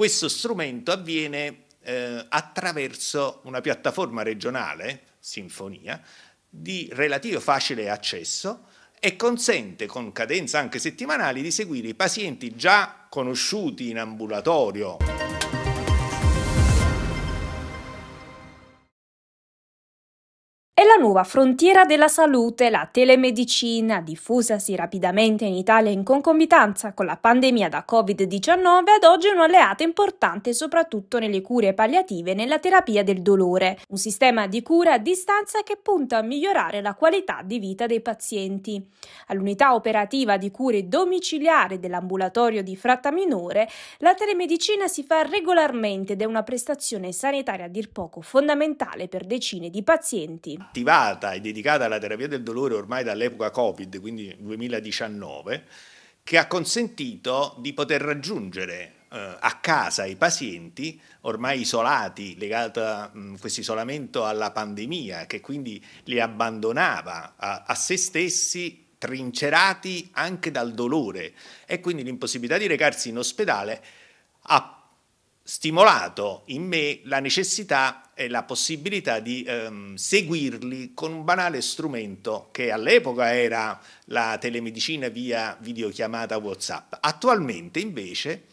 Questo strumento avviene eh, attraverso una piattaforma regionale, Sinfonia, di relativo facile accesso e consente con cadenza anche settimanali di seguire i pazienti già conosciuti in ambulatorio. La nuova frontiera della salute, la telemedicina, diffusasi rapidamente in Italia in concomitanza con la pandemia da Covid-19, ad oggi è un'alleata importante soprattutto nelle cure palliative e nella terapia del dolore, un sistema di cura a distanza che punta a migliorare la qualità di vita dei pazienti. All'unità operativa di cure domiciliari dell'ambulatorio di Fratta Minore, la telemedicina si fa regolarmente ed è una prestazione sanitaria a dir poco fondamentale per decine di pazienti attivata e dedicata alla terapia del dolore ormai dall'epoca Covid, quindi 2019, che ha consentito di poter raggiungere eh, a casa i pazienti ormai isolati, legati a questo isolamento alla pandemia, che quindi li abbandonava a, a se stessi trincerati anche dal dolore. E quindi l'impossibilità di recarsi in ospedale ha stimolato in me la necessità e la possibilità di ehm, seguirli con un banale strumento che all'epoca era la telemedicina via videochiamata WhatsApp. Attualmente invece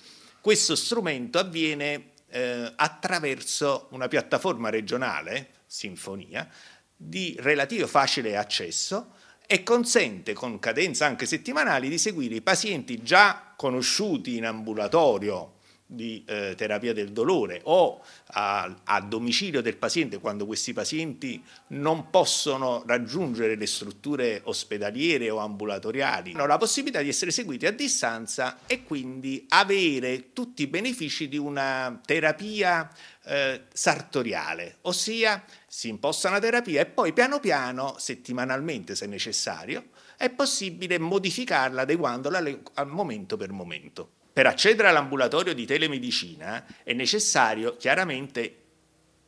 questo strumento avviene eh, attraverso una piattaforma regionale, Sinfonia, di relativo facile accesso e consente con cadenza anche settimanali di seguire i pazienti già conosciuti in ambulatorio di eh, terapia del dolore o a, a, domicilio del paziente quando questi pazienti non possono raggiungere le strutture ospedaliere o ambulatoriali, hanno la possibilità di essere seguiti a distanza e quindi avere tutti i benefici di una terapia eh, sartoriale, ossia si imposta una terapia e poi piano piano, settimanalmente se necessario, è possibile modificarla adeguandola al momento per momento. Per accedere all'ambulatorio di telemedicina è necessario chiaramente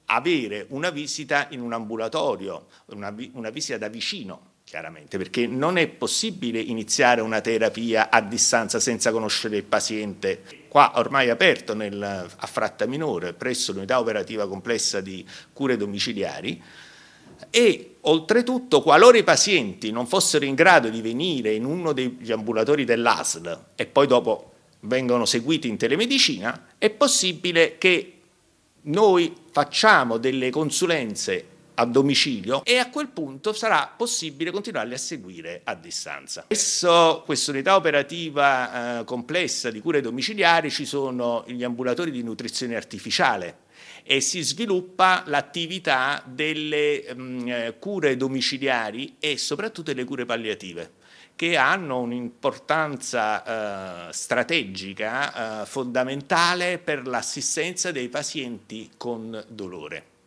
avere una visita in un ambulatorio, una, una visita da vicino, chiaramente, perché non è possibile iniziare una terapia a distanza senza conoscere il paziente. Qua ormai aperto nel, a Fratta Minore, presso l'unità operativa complessa di cure domiciliari, e oltretutto qualora i pazienti non fossero in grado di venire in uno degli ambulatori dell'ASL e poi dopo vengono seguiti in telemedicina, è possibile che noi facciamo delle consulenze a domicilio e a quel punto sarà possibile continuarli a seguire a distanza. Presso questa unità operativa eh, complessa di cure domiciliari ci sono gli ambulatori di nutrizione artificiale e si sviluppa l'attività delle mh, mm, eh, cure domiciliari e soprattutto delle cure palliative che hanno un'importanza eh, strategica eh, fondamentale per l'assistenza dei pazienti con dolore.